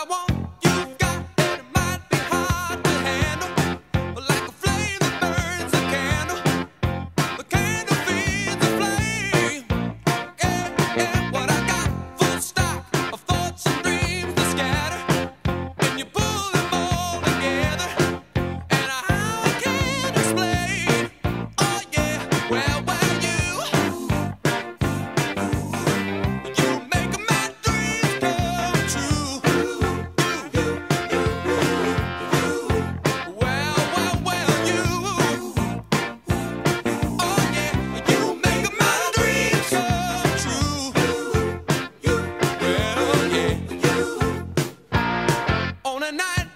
I want. tonight.